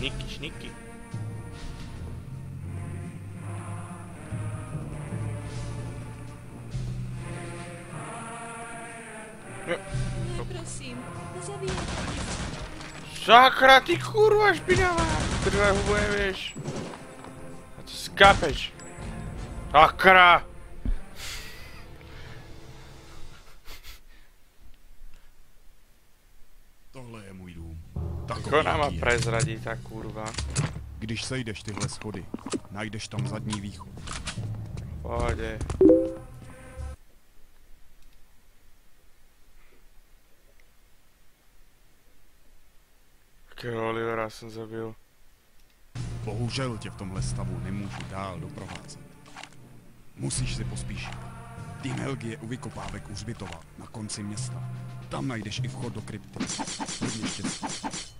Šniky, šniky. Ne, prosím. Sakra, ty kurva špinavá! Prvé hubuje, vieš. A to skapeš. Sakra! Ako Takový, nám jaký je. prezradí ta kurva? Když sejdeš tyhle schody, najdeš tam zadní východ. Pohode. Jakého Olivera jsem zabil? Bohužel tě v tomhle stavu nemůžu dál doprovázet. Musíš si pospíšit. Tým Helgi je u vykopávek u Hřbitova, na konci města. Tam najdeš i vchod do krypty. Hodně štěstí.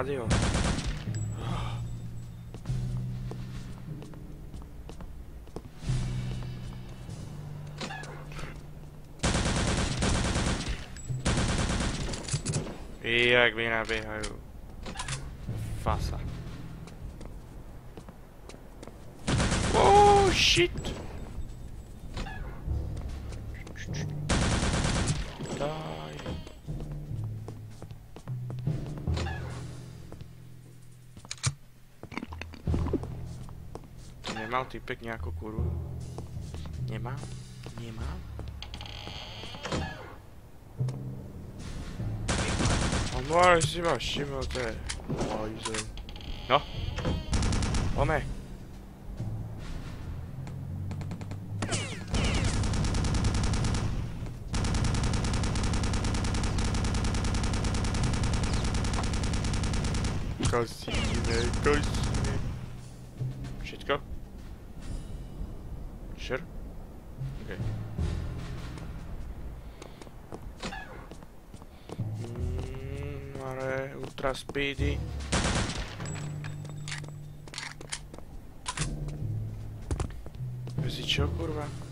errado, hein, ó. E a Glina berra eu. Faça. Oh shit! Nemal typek nějakou kurvu? Nemá? Nemá? A máš si ma všiml, to je hajzel. No. Ome. Kosíme, kosíme. Sure? Okay. Mm, ale ultra speedy. Mezi čo, kurva?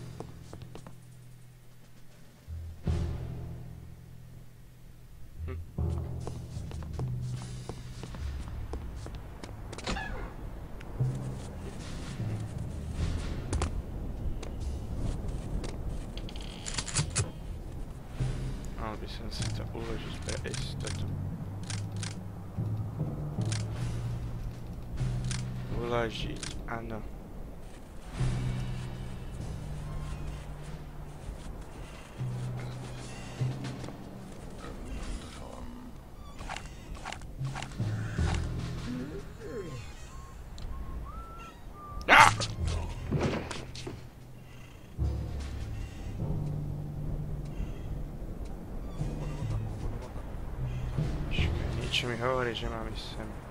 Mi hovorí, že mám ísť sem.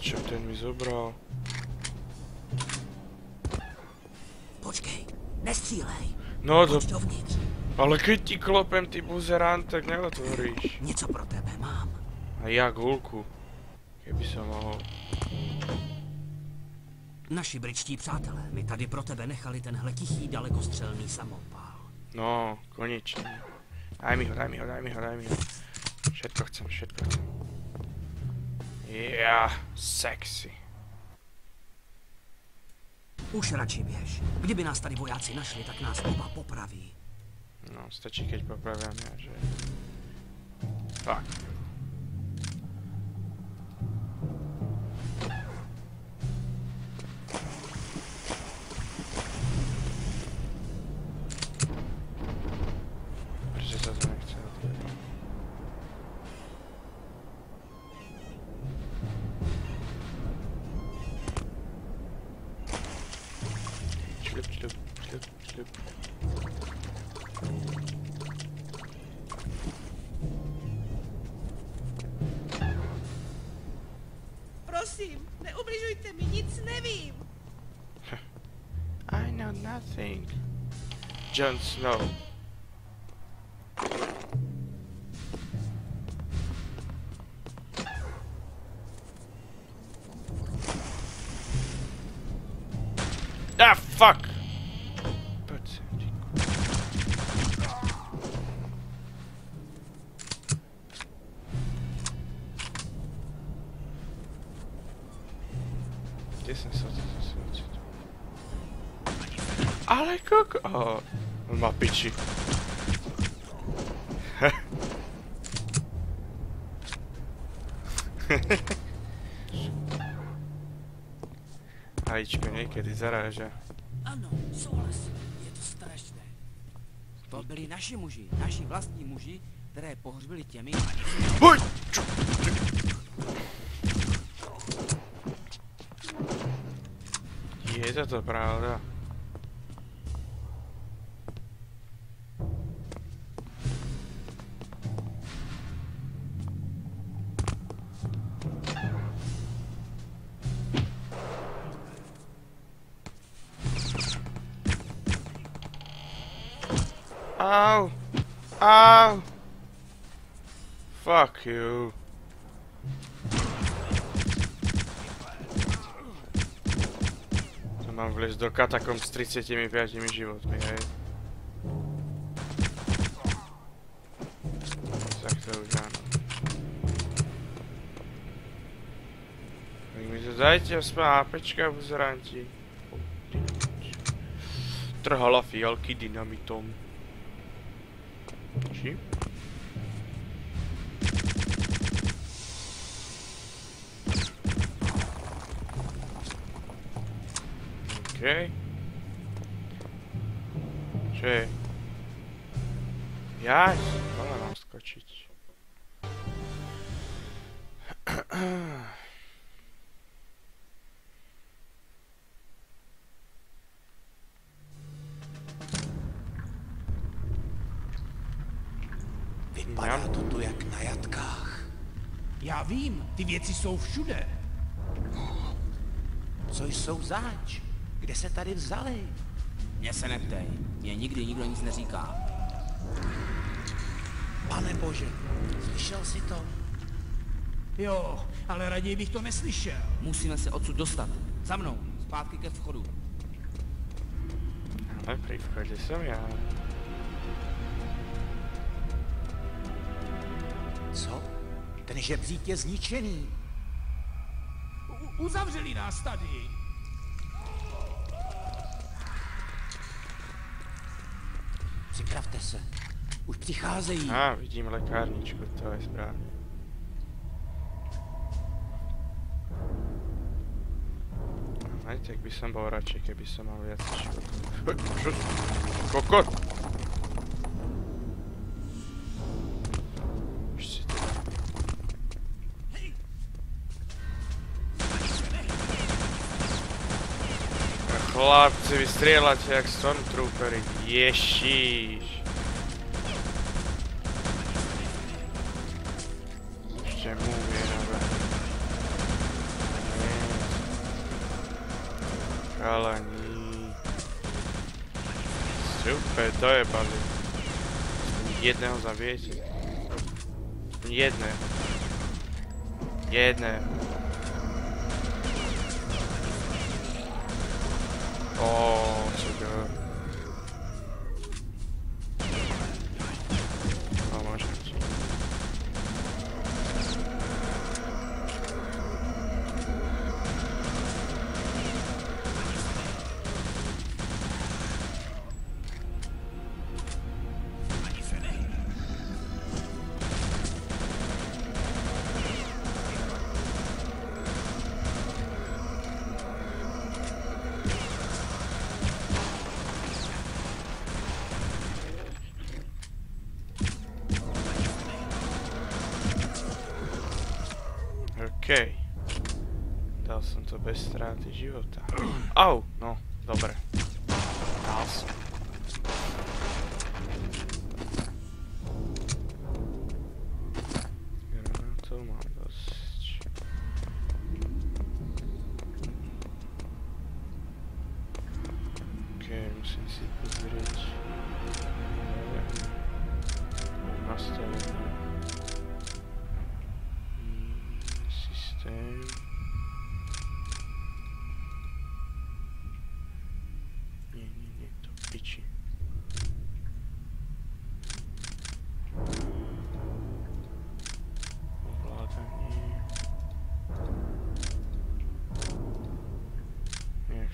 Hováček, ten mi zobral. Počkej, nestřílej. No to, dovnitř. ale keď ti klopem ty buzerán, tak neotvoríš. Něco pro tebe mám. A jak hulku. Keby som mohol. Naši britští přátelé mi tady pro tebe nechali tenhle tichý dalekostřelný samopál. No, konečne. Daj mi ho, daj mi ho, daj mi ho, daj mi ho. Všetko chcem, všetko chcem. Ja, sexy. Už radši běž. Kdyby nás tady vojáci našli, tak nás oba popraví. No, stačí keď popravím já, že... Tak. I know nothing. Jon Snow. Zaráža. Ano, souhlasím. Je to strašné. To byli naši muži, naši vlastní muži, které pohřbili těmi, Hoj! Je to to pravda. Ow! Fuck you. To mám vlez do katakom s 35 životmi, hej. Tak to už áno. Tak mi to dajte aspoň APčka v zranti. Trhala fialky dynamitom. Či? OK. Čo je? Ja ale mám Já vím, ty věci jsou všude. Co jsou zač? Kde se tady vzali? Mě se neptej, mě nikdy nikdo nic neříká. Pane bože, slyšel jsi to? Jo, ale raději bych to neslyšel. Musíme se odsud dostat. Za mnou, zpátky ke vchodu. Ale pri vchode som ja. Co? Ten žebřík je zničený. U- uzavřeli nás tady. Připravte se. Už přicházejí. Á, vidím lekárničku, to je správne. Aj tak by som bol radšej, keby som mal čo? Kokot! Strieľate jak stormtroopery. Ježíš. Ešte múvie nové. Chalani. Super, to je bali. Jedného zabijete. Oh, so good. Dal jsem to bez ztráty života. Au, no, dobré.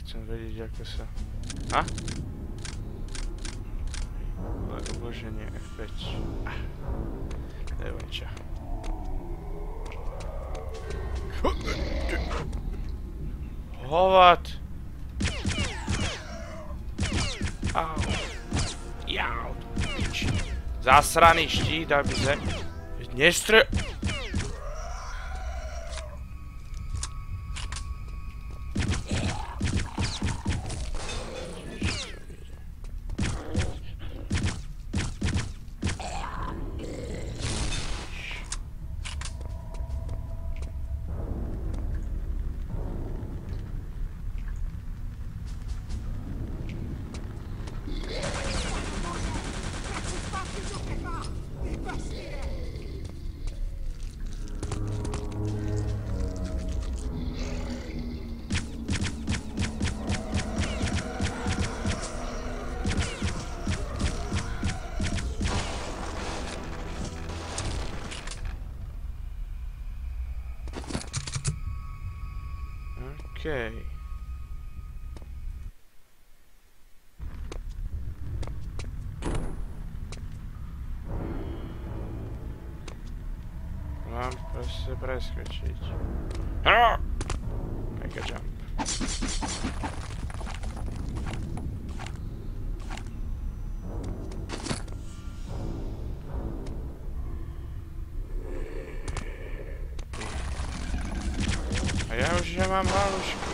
Chcem vedieť, ako sa... A? Ale uloženie F5. Ah. Neviem Hovať! Au. Jau. Zasraný štít, aby se... Nestre... Okej. Mám proste preskočiť. Ah! Mega jump. Ja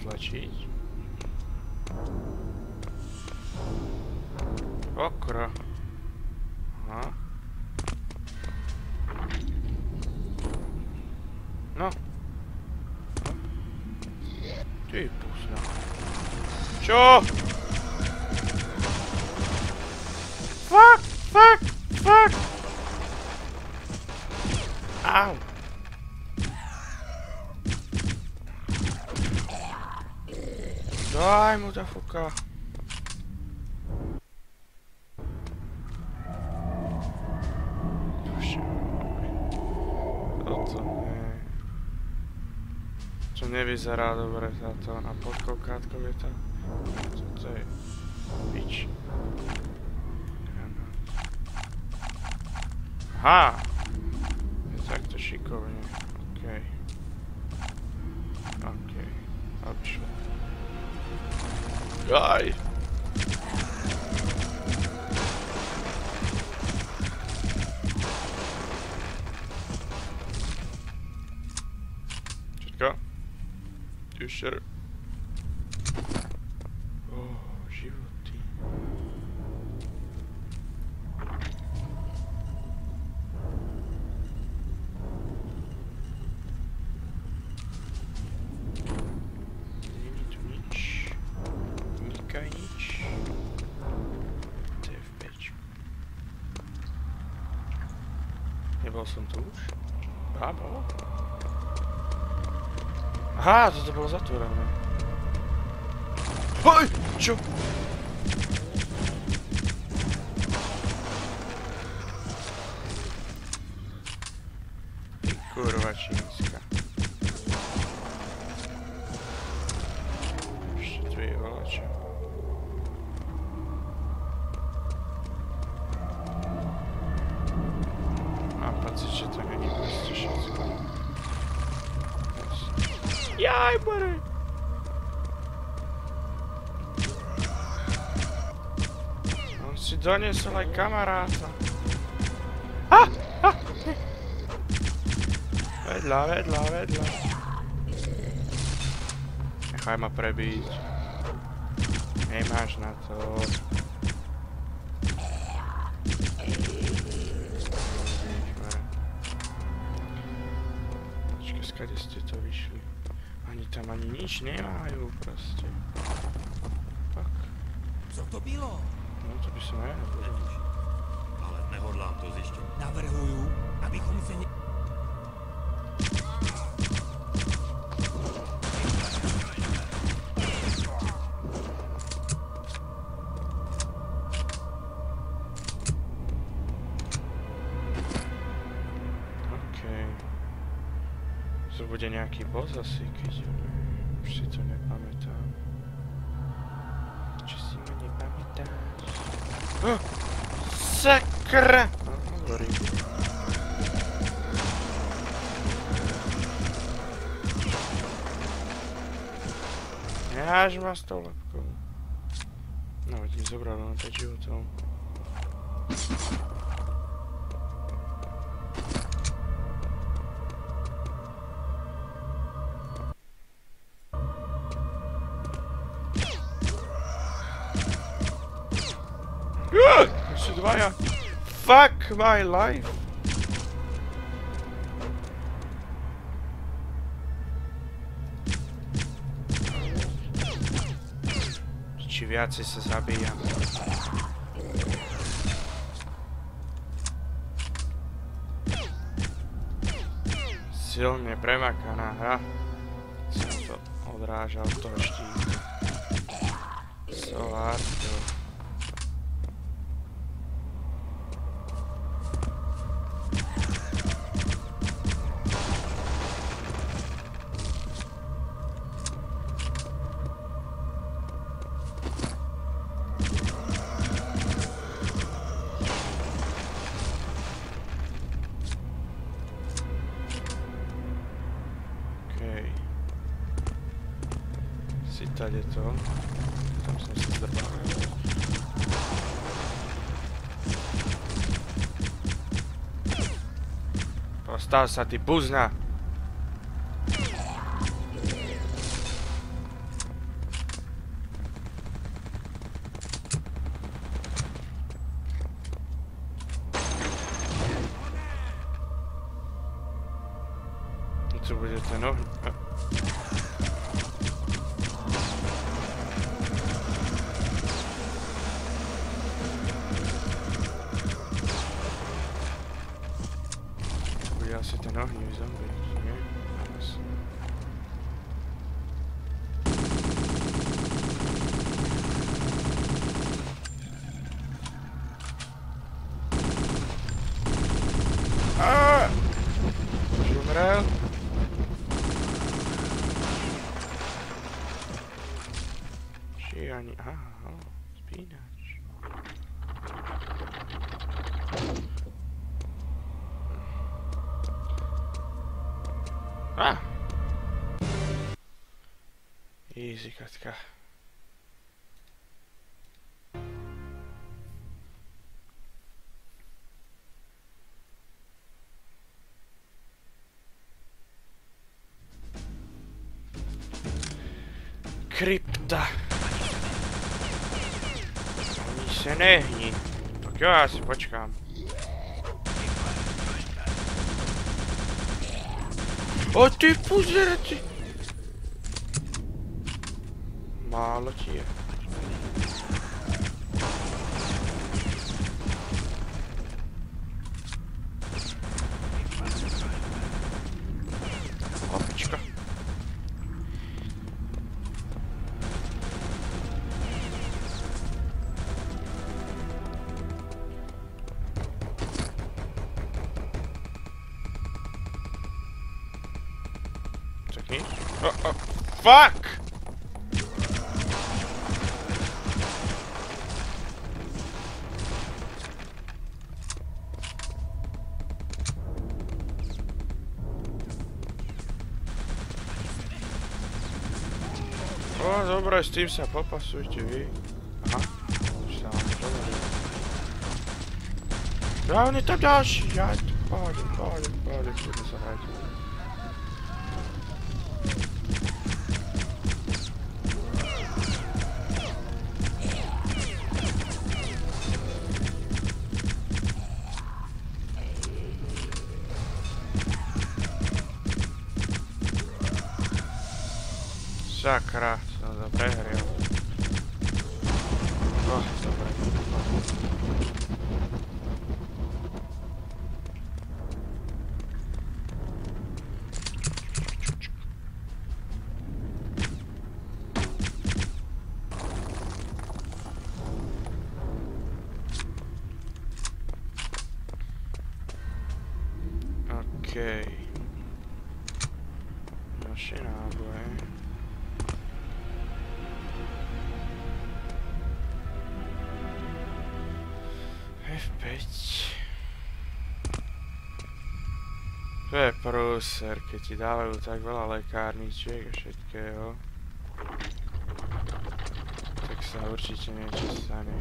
mi nejde stlačiť. Okro. Aha. No. Ty pusna. Fuka. Duše. Toto nie. Čo nevyzerá dobre táto na podkokátkou je tá. Co to je? Granát. Aha! Je takto šikovne. Okej. Okej. Odšlo. Aj! Všetko? Ešte... Oh, Nebol som tu už? Aha, bol. Aha, toto bolo zatvorené. Hoj! Čo? Doniesol aj kamaráta. Ah, ah. Vedľa, vedľa, vedľa. Nechaj ma prebiť. Nemáš na to. Počkaj, skade ste to vyšli? Ani tam ani nič nemajú proste. Fuck. Co to bylo? To by som aj nepovedal. Ale nehodlám to zjišťovat. Navrhuju, abychom se... ně- OK. To bude nejaký boss asi, keď sakra! No, hovorím. Neháž ma s tou lepkou. No, veď mi zobral len 5 my life. Či viacej sa zabíjam. Silne premakaná hra. Som to odrážal od toho štítu. So Si tady to. Tam jsem se zdrbal. Postal sa ty buzna. Co bude ten oheň? Easy, katka. Krypta. Ani se nehni. Tak jo, já si počkám. O ty puzere, ty. Málo O, dobre, s tým sa popasujte vy. Aha, už sa vám to hovorí. Ja, on je tam ďalší, ja, pohode, pohode, pohode, poďme sa hrať. Sakra, Okej. Ďalšie náboje. F5. To je prúser, keď ti dávajú tak veľa lekárničiek a všetkého. Tak sa určite niečo stane.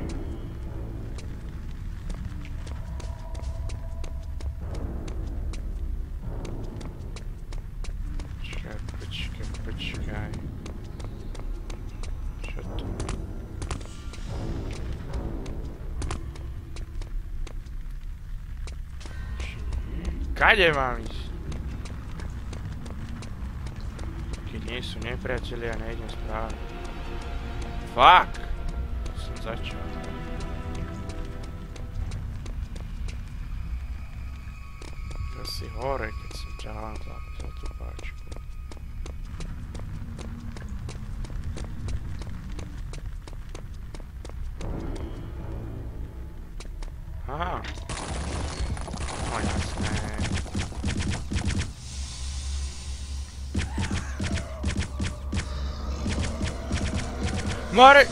Kade mám ísť? Keď nie sú nepriatelia, nejdem správne. Fuck! Som začal. Asi hore, keď som ťahal za, za tú Moram...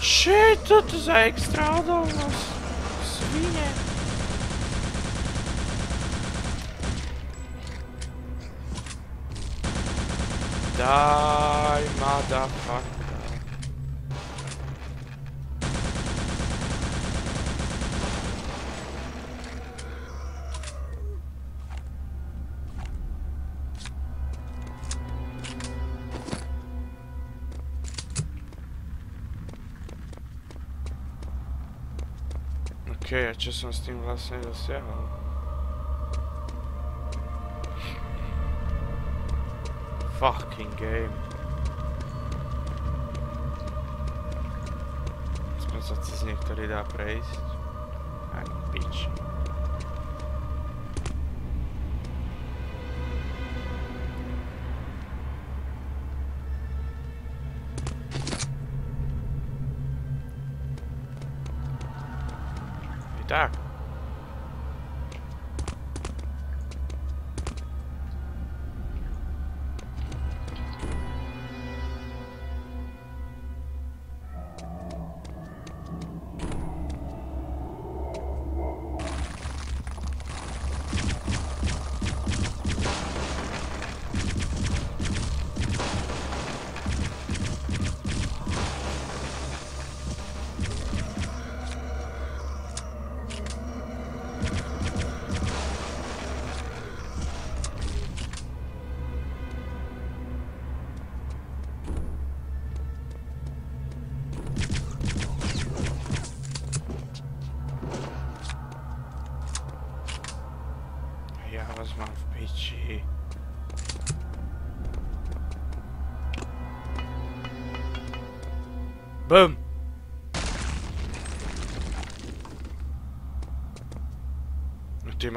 Shit, tu tu zaik strādā uz sviņiem. Die, motherfucker. OK, a čo som s tým vlastne dosiahol? Fucking game. Aspoň sa cez niektorý dá prejsť. Ani piči.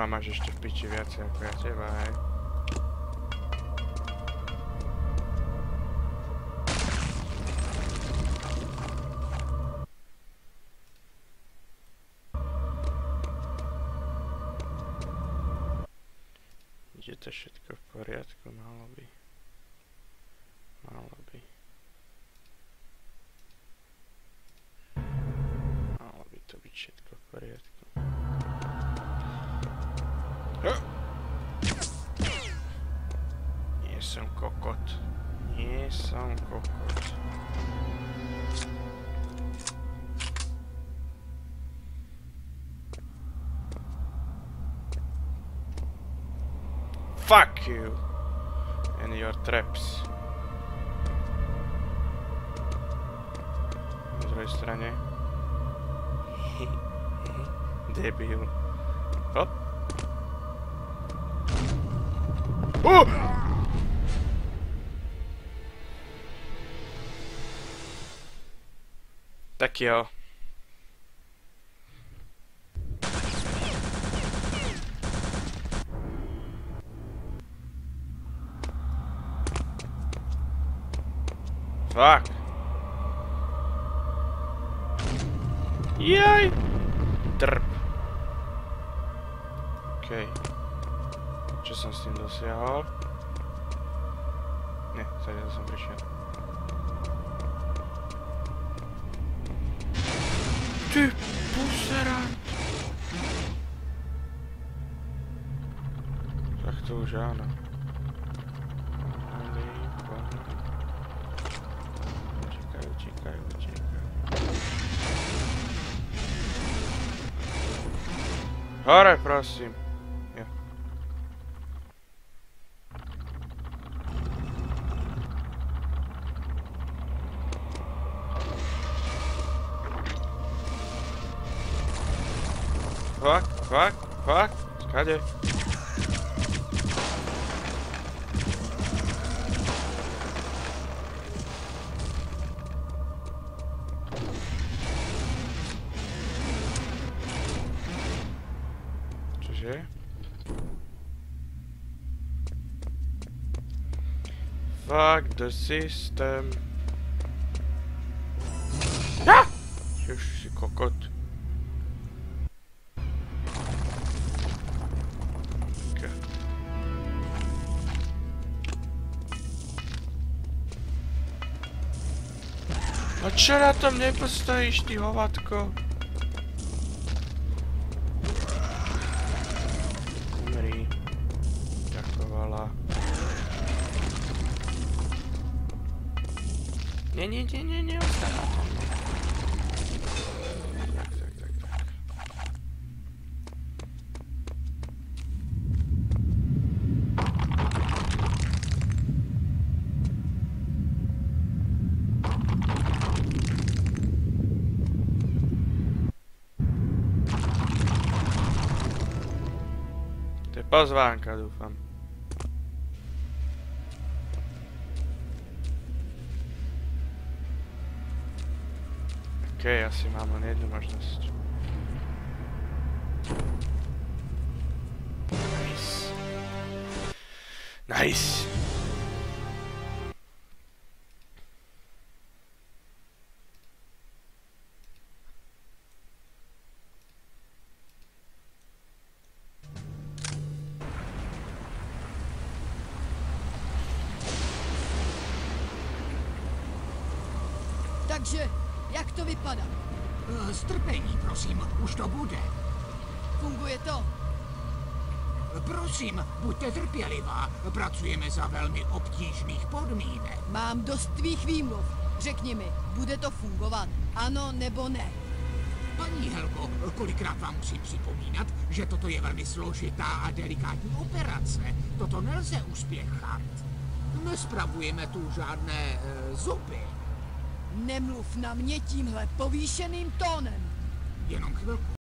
Máš ešte v piči viacej ako ja teba, hej. Fuck you. And your traps. Na druhé straně. Debil. Hop. Uh! Tak jo. Fuck. Jaj. Drb. OK. Čo som s tým dosiahol? Ne, tady to som prišiel. Ty puserant. Tak to už áno. Hore, prosím. Fuck, fuck, fuck. Skade. The system. Ah! Už si kokot. Ok. A čo na tom nepostojíš, ty hovatko? Nie, nie, nie, nie, nie, ostaň na tom. Tak, tak, tak, tak. To je pozvánka, dúfam. OK, asi mám len jednu možnosť. Nice. Nice. Za velmi obtížných podmínek. Mám dost tvých výmluv. Řekni mi, bude to fungovat? Ano nebo ne? Paní Helko, kolikrát vám musím připomínat, že toto je velmi složitá a delikátní operace. Toto nelze uspěchat. Nespravujeme tu žádné e, zuby. Nemluv na mě tímhle povýšeným tónem. Jenom chvilku.